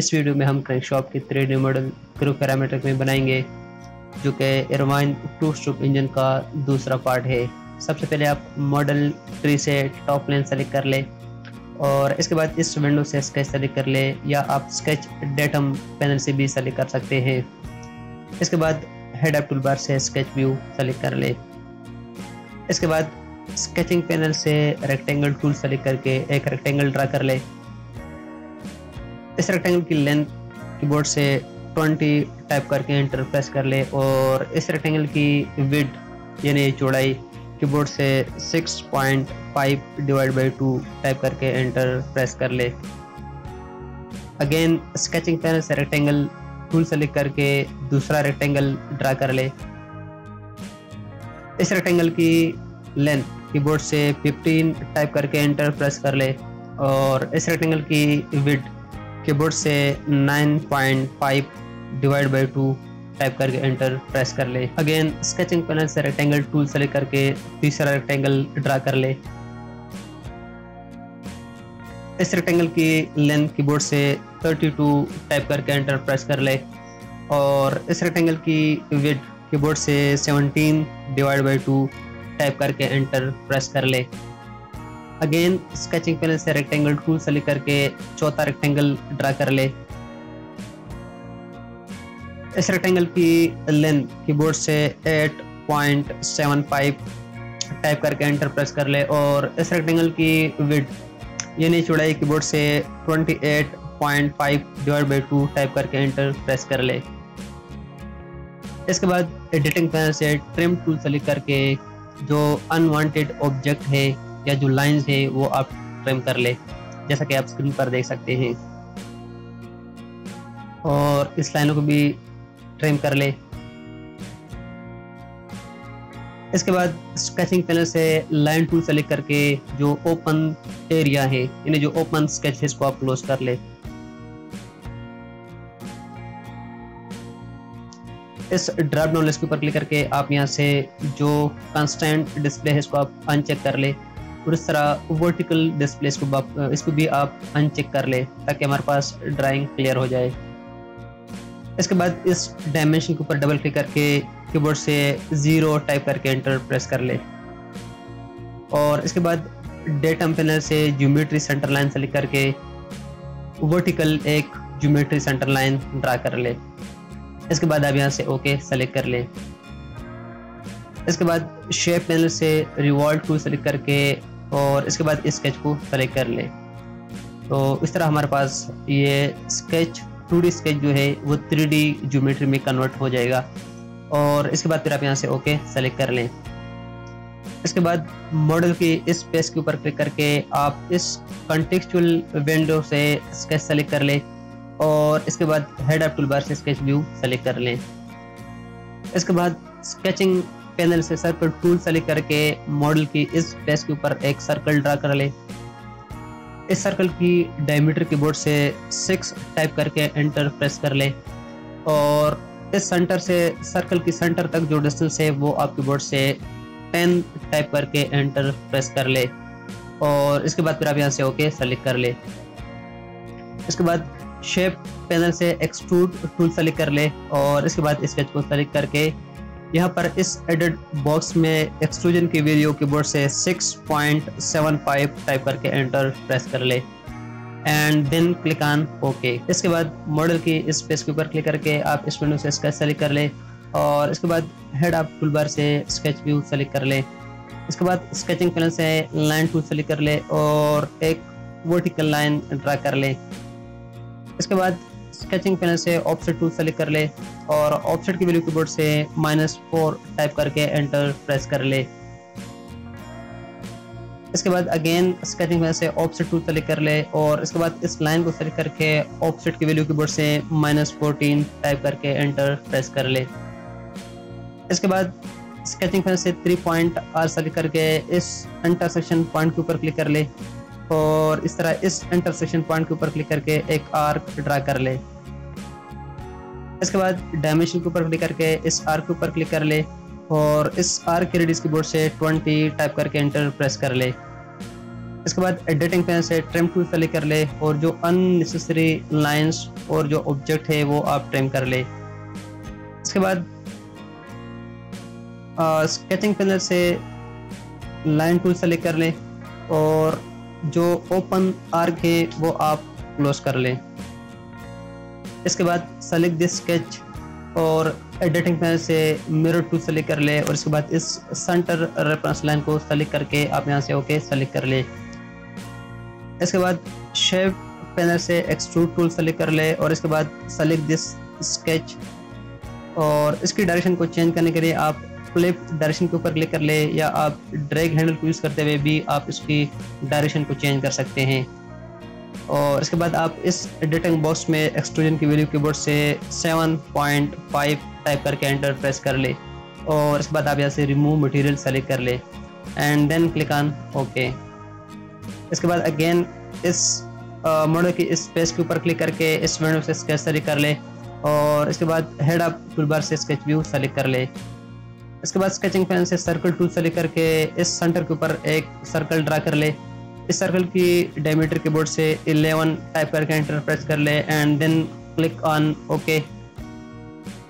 इस वीडियो में हम क्रैंक शॉप के three D model Creo parametric में बनाएँगे, जो कि एरोवाइन टू स्ट्रोक इंजन का दूसरा पार्ट है। सबसे पहले आप मॉडल ट्री से टॉप लेन सेलेक्ट कर ले और इसके बाद इस विंडो से स्केच सेलेक्ट कर ले या आप स्केच डेटम पैनल से भी सेलेक्ट कर सकते हैं। इसके बाद हेड अप टूल बार से स्केच व्यू सेलेक्ट कर ले। इसके बाद स्केचिंग पैनल से रेक्टेंगल टूल सेलेक्ट करके एक रेक्टेंगल ड्रा कर ले। इस रेक्टेंगल की लेंथ कीबोर्ड से 20 टाइप करके एंटर प्रेस कर ले और इस रेक्टेंगल की विड यानी चौड़ाई कीबोर्ड से 6.5 डिवाइड बाई टू टाइप करके एंटर प्रेस कर ले। अगेन स्केचिंग पैनल से रेक्टेंगल टूल सेलेक्ट करके दूसरा रेक्टेंगल ड्रा कर ले। इस रेक्टेंगल की लेंथ कीबोर्ड से 15 टाइप करके एंटर प्रेस कर ले और इस रेक्टेंगल की विड कीबोर्ड से 9.5 डिवाइड बाई टू टाइप करके एंटर प्रेस कर ले। अगेन स्केचिंग पैनल से रेक्टेंगल टूल सेलेक्ट करके तीसरा रेक्टेंगल ड्रा कर ले। इस रेक्टेंगल की लेंथ कीबोर्ड से 32 टाइप करके एंटर प्रेस कर ले। और इस रेक्टेंगल की विड कीबोर्ड से 17 डिवाइड बाई टू टाइप करके एंटर प्रेस कर ले। अगेन स्केचिंग पैनल से रेक्टेंगल टूल सेलेक्ट करके चौथा रेक्टेंगल ड्रा कर ले। इस रेक्टेंगल की लेंथ कीबोर्ड से 8.75 टाइप करके एंटर प्रेस कर ले और इस रेक्टेंगल की विड यानी चौड़ाई कीबोर्ड से 28.5 डिवाइड बाई टू टाइप करके एंटर प्रेस कर ले। इसके बाद एडिटिंग पैनल से ट्रिम टूल सेलेक्ट करके जो अनवांटेड ऑब्जेक्ट है या जो लाइंस है, वो आप ट्रिम कर ले, जैसा कि आप स्क्रीन पर देख सकते हैं। और इस लाइनों को भी ट्रिम कर ले। इसके बाद स्केचिंग पैनल से लाइन टूल सेलेक्ट करके जो ओपन एरिया है, यानी जो ओपन स्केच है इसको आप क्लोज कर ले। इस डाउन लिस्ट के ऊपर क्लिक करके आप यहाँ से जो कंस्टेंट डिस्प्ले है, इसको आप अनचेक कर ले। और इस तरह वर्टिकल डिस्प्ले इसको इसको भी आप अनचेक कर ले ताकि हमारे पास ड्राइंग क्लियर हो जाए। इसके बाद इस डायमेंशन के ऊपर डबल क्लिक करके कीबोर्ड से ज़ीरो टाइप करके एंटर प्रेस कर ले। और इसके बाद डेटम पैनल से ज्योमेट्री सेंटर लाइन सेलेक्ट करके वर्टिकल एक ज्योमेट्री सेंटर लाइन ड्रा कर ले। इसके बाद आप यहाँ से ओके सेलेक्ट कर ले। इसके बाद शेप पैनल से रिवॉल्व को सेलेक्ट करके और इसके बाद स्केच को सेलेक्ट कर ले। तो इस तरह हमारे पास ये स्केच टू डी स्केच जो है, वो थ्री डी ज्योमेट्री में कन्वर्ट हो जाएगा। और इसके बाद फिर आप यहाँ से ओके सेलेक्ट कर लें। इसके बाद मॉडल की इस पेज के ऊपर क्लिक करके आप इस कंटेक्चुअल विंडो से स्केच सेलेक्ट कर लें और इसके बाद हेड अप टूलबार से स्केच व्यू सेलेक्ट कर लें। इसके बाद स्केचिंग पैनल से सर्कल टूल सेलेक्ट करके मॉडल की इस पेज के ऊपर एक सर्कल ड्रा कर लें। इस सर्कल की डायमीटर कीबोर्ड से सिक्स टाइप करके एंटर प्रेस कर ले और इस सेंटर से सर्कल की सेंटर तक जो डिस्टेंस है वो आप कीबोर्ड से टेन टाइप करके एंटर प्रेस कर ले और इसके बाद फिर आप यहाँ से ओके सेलेक्ट कर ले। इसके बाद शेप पैनल से एक्सट्रूड टूल सेलेक्ट कर ले और इसके बाद स्केच को सेलेक्ट करके यहाँ पर इस एडिट बॉक्स में एक्सट्रूजन की वीडियो कीबोर्ड से 6.75 टाइप करके एंटर प्रेस कर ले। And then click on okay इसके बाद मॉडल की इस पेज के ऊपर क्लिक करके आप इस विंडो से स्केच सेलेक्ट कर ले और इसके बाद हेड आप टूलबार से स्केच व्यू सेलेक्ट कर ले। इसके बाद स्केचिंग पैनल से लाइन टूल सेलेक्ट कर ले और एक वर्टिकल लाइन ड्रा कर ले। इसके बाद स्केचिंग पैनल से ऑफसेट टूल सेलेक्ट कर ले और ऑफसेट की वैल्यू कीबोर्ड से माइनस फोर टाइप करके एंटर प्रेस कर ले। इसके बाद अगेन स्केचिंग पैनल से ऑफसेट टूल सेलेक्ट कर ले और इसके बाद इस लाइन को सेलेक्ट करके ऑफसेट की वैल्यू कीबोर्ड से माइनस फोर्टीन टाइप करके एंटर प्रेस कर ले। इसके बाद स्केचिंग पैनल से थ्री पॉइंट आर सेलेक्ट करके इस इंटरसेक्शन पॉइंट के ऊपर क्लिक कर ले। और इस तरह इस इंटरसेक्शन पॉइंट के ऊपर क्लिक करके एक आर्क ड्रा कर ले। इसके बाद डायमेंशन के ऊपर क्लिक करके इस आर्क के ऊपर क्लिक कर ले और इस आर्क के रेडियस कीबोर्ड से 20 टाइप करके एंटर प्रेस कर ले। इसके बाद एडिटिंग पेन से ट्रिम टूल सेलेक्ट कर ले और जो अननेसेसरी लाइंस और जो ऑब्जेक्ट है वो आप ट्रिम कर ले। इसके बाद स्केचिंग पेनल से लाइन टूल सेलेक्ट कर ले और जो ओपन आर्क है, वो आप क्लोज कर लें। इसके बाद सेलेक्ट दिस स्केच और एडिटिंग पैनल से मिरर टूल सेलेक्ट कर ले और इसके बाद इस सेंटर रेफरेंस लाइन को सेलेक्ट करके आप यहाँ से ओके सेलेक्ट कर ले। इसके बाद शेप पैनल से एक्सट्रूड टूल सेलेक्ट कर ले और इसके बाद सेलेक्ट दिस स्केच और इसकी डायरेक्शन को चेंज करने के लिए आप फ्लिप डायरेक्शन के ऊपर क्लिक कर ले या आप ड्रैग हैंडल को यूज़ करते हुए भी आप इसकी डायरेक्शन को चेंज कर सकते हैं। और इसके बाद आप इस एडिटिंग बॉक्स में एक्सट्रूजन की वैल्यू कीबोर्ड से 7.5 टाइप करके एंटर प्रेस कर ले। और इसके बाद आप यहाँ से रिमूव मटेरियल सेलेक्ट कर ले। And then click on okay इसके बाद अगेन इस मॉडल की इस स्पेस के ऊपर क्लिक करके इस विंडो से स्केच सेलेक्ट कर ले। और इसके बाद हेड अप टूल बार से स्केच व्यू सेलेक्ट कर ले। इसके बाद स्केचिंग पेन से सर्कल टूल सेलेक्ट करके इस सेंटर के ऊपर एक सर्कल ड्रा कर ले। इस सर्कल की डायमीटर कीबोर्ड से 11 टाइप करके एंटर प्रेस कर ले and then click on okay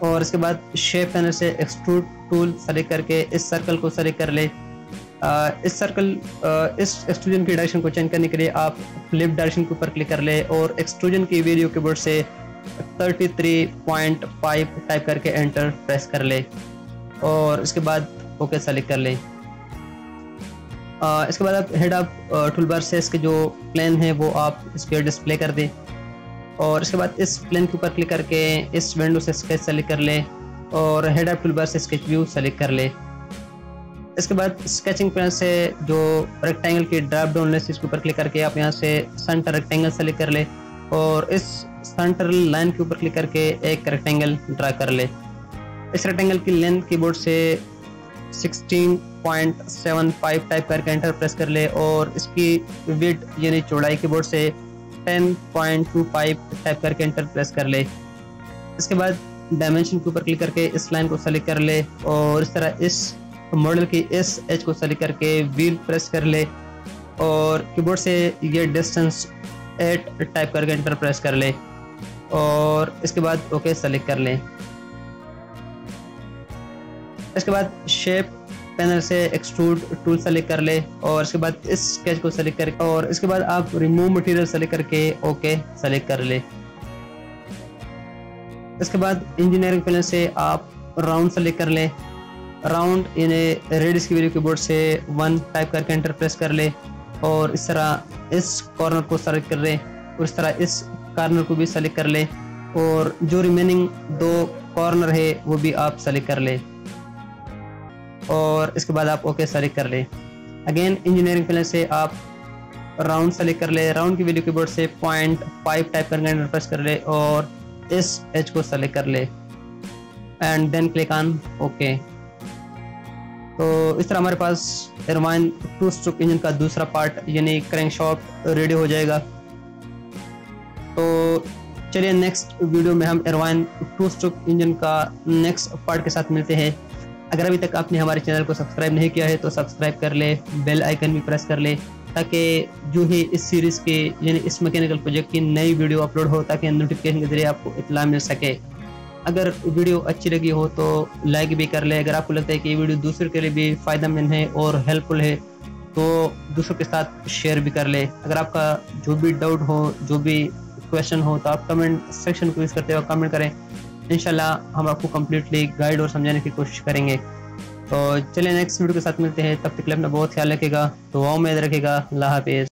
और इसके बाद शेप पैनल से एक्सट्रूड टूल सेलेक्ट करके इस सर्कल को सेलेक्ट कर ले। आ, इस सर्कल इस एक्सट्रूजन की डायरेक्शन को चेंज करने के लिए आप फ्लिप डायरेक्शन के ऊपर क्लिक कर ले और एक्सट्रूजन की वीडियो कीबोर्ड से 33.5 टाइप करके एंटर प्रेस कर ले। और इसके बाद ओके सेलेक्ट कर लें। इसके बाद आप हेड आप टूल बार से इसके जो प्लेन है, वो आप इसके डिस्प्ले कर दें। और इसके बाद इस प्लेन के ऊपर क्लिक करके इस विंडो से स्केच सेलेक्ट कर लें और हेड आप टूल बार से स्केच व्यू सेलेक्ट कर लें। इसके बाद स्केचिंग पेन से जो रेक्टेंगल की ड्राप डाउन लिस्ट इसके ऊपर क्लिक करके आप यहाँ से सेंटर रेक्टेंगल सेलेक्ट कर ले और इस सेंटर लाइन के ऊपर क्लिक करके एक रेक्टेंगल ड्रा कर ले। इस रेक्टेंगल की लेंथ कीबोर्ड से 16.75 टाइप करके एंटर प्रेस कर ले और इसकी विड यानी चौड़ाई कीबोर्ड से 10.25 टाइप करके एंटर प्रेस कर ले। इसके बाद डायमेंशन के ऊपर क्लिक करके इस लाइन को सेलेक्ट कर ले और इस तरह इस मॉडल की इस एज को सेलेक्ट करके व्हील प्रेस कर ले और कीबोर्ड से ये डिस्टेंस 8 टाइप करके एंटर प्रेस कर ले और इसके बाद ओके सेलेक्ट कर लें। इसके बाद शेप पैनल से एक्सट्रूड टूल सेलेक्ट कर ले और इसके बाद इस स्केच को सेलेक्ट कर और इसके बाद आप रिमूव मटेरियल सेलेक्ट करके ओके सेलेक्ट कर ले। इसके बाद इंजीनियरिंग पैनल से आप राउंड सेलेक्ट कर ले। राउंड इन्हें रेडिस की वैल्यू कीबोर्ड से वन टाइप करके एंटर प्रेस कर ले और इस तरह इस कॉर्नर को सेलेक्ट कर ले और इस तरह इस कॉर्नर को भी सेलेक्ट कर ले और जो रिमेनिंग दो कॉर्नर है वो भी आप सेलेक्ट कर ले। और इसके बाद आप ओके सेलेक्ट कर ले। अगेन इंजीनियरिंग प्लान से आप राउंड सेलेक्ट कर ले। राउंड की वैल्यू कीबोर्ड से पॉइंट फाइव टाइप करके एंटर प्रेस कर ले और इस एच को सेलेक्ट कर ले। And then click on okay तो इस तरह हमारे पास एरवाइन टू स्ट्रोक इंजन का दूसरा पार्ट यानी क्रैंक शॉप रेडी हो जाएगा। तो चलिए नेक्स्ट वीडियो में हम एरवाइन टू स्ट्रोक इंजन का नेक्स्ट पार्ट के साथ मिलते हैं। अगर अभी तक आपने हमारे चैनल को सब्सक्राइब नहीं किया है तो सब्सक्राइब कर ले, बेल आइकन भी प्रेस कर ले, ताकि जो ही इस सीरीज़ के, यानी इस मैकेनिकल प्रोजेक्ट की नई वीडियो अपलोड हो, ताकि नोटिफिकेशन के ज़रिए आपको इतला मिल सके। अगर वीडियो अच्छी लगी हो तो लाइक भी कर ले। अगर आपको लगता है कि ये वीडियो दूसरे के लिए भी फ़ायदेमंद है और हेल्पफुल है तो दूसरों के साथ शेयर भी कर ले। अगर आपका जो भी डाउट हो, जो भी क्वेश्चन हो तो आप कमेंट सेक्शन को यूज़ करते हुए कमेंट करें। इनशाला हम आपको कम्प्लीटली गाइड और समझाने की कोशिश करेंगे। तो चलिए नेक्स्ट वीडियो के साथ मिलते हैं। तब तक अपना बहुत ख्याल रखेगा तो में रखेगा अल्लाह हाफिज़।